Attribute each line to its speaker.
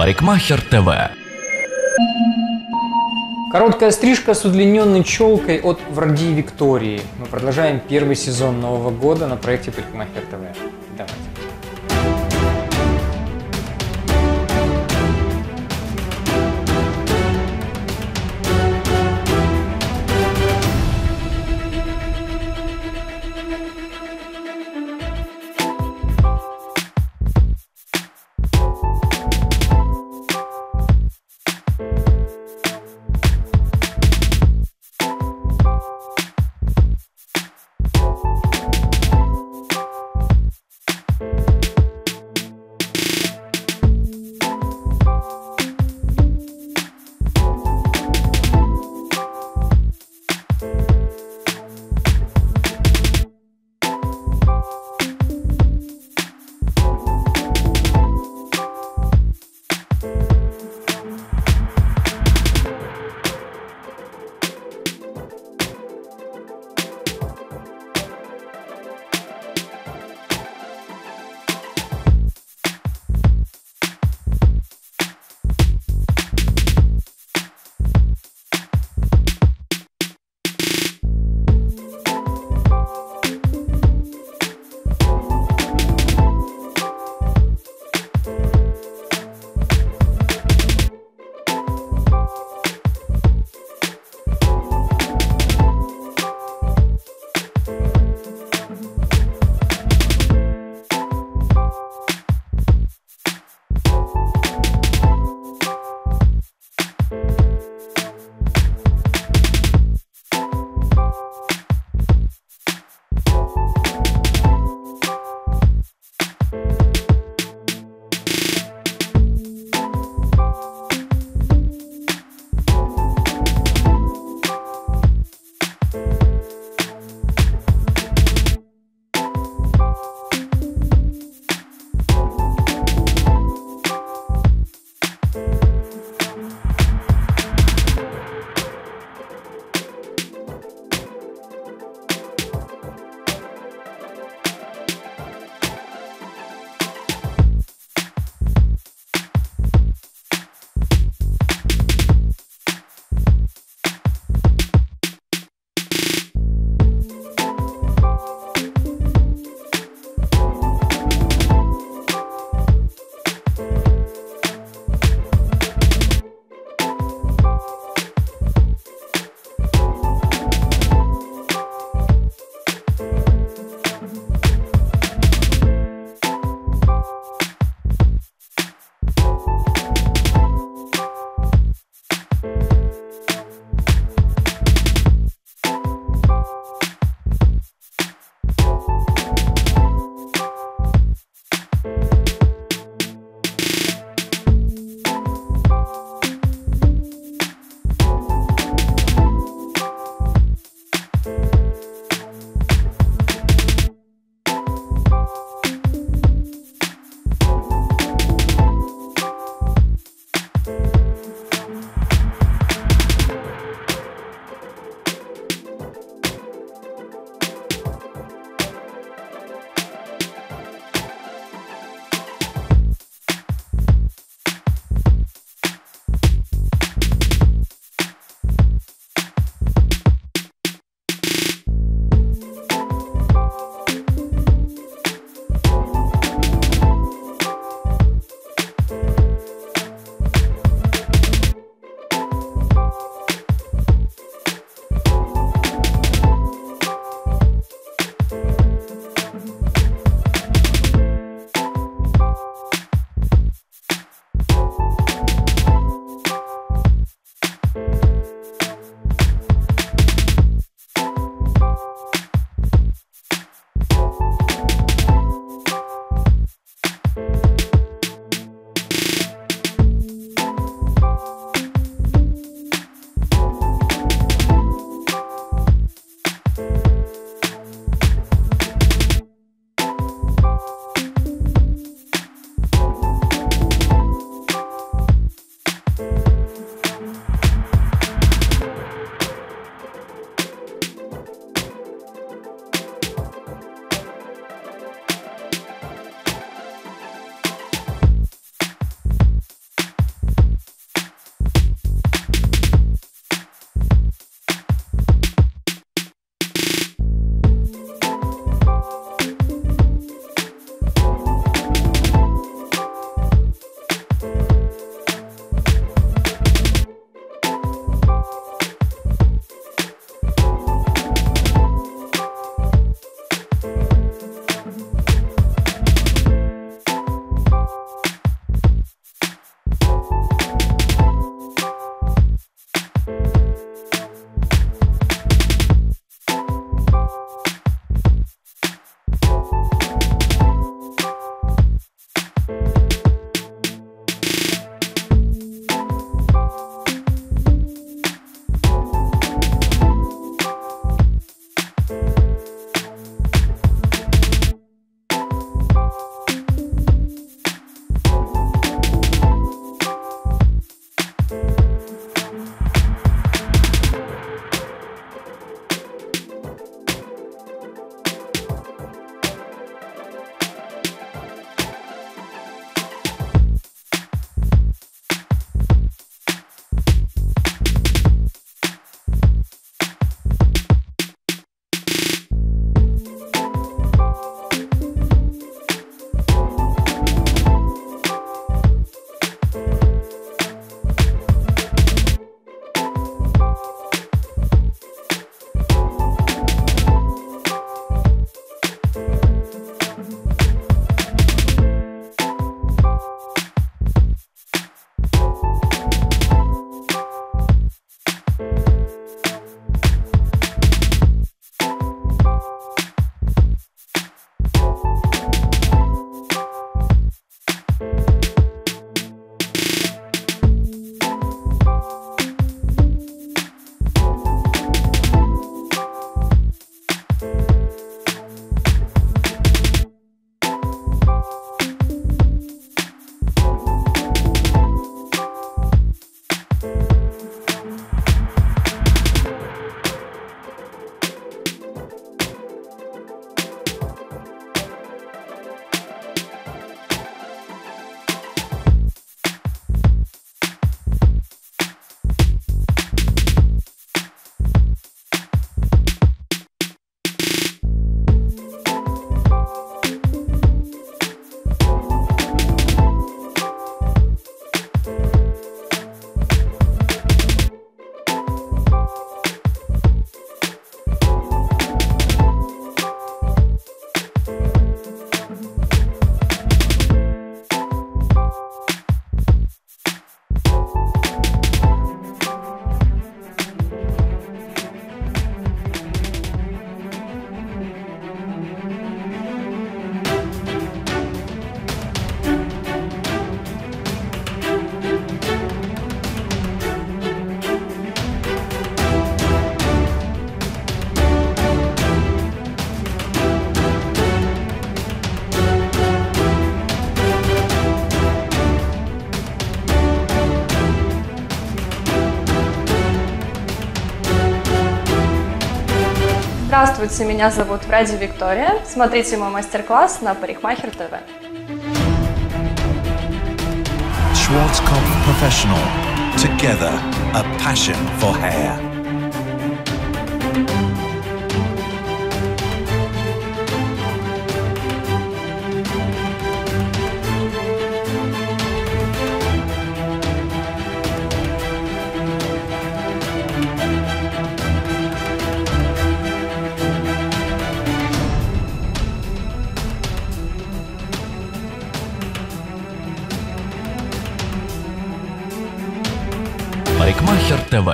Speaker 1: Парикмахер ТВ.
Speaker 2: Короткая стрижка с удлиненной челкой от Враги Виктории. Мы продолжаем первый сезон Нового года на проекте Парикмахер ТВ. Давайте.
Speaker 1: Здравствуйте, меня зовут Ради Виктория. Смотрите мой мастер-класс на Парикмахер ТВ.
Speaker 3: Professional. Together, a passion for hair.
Speaker 4: Парикмахер ТВ.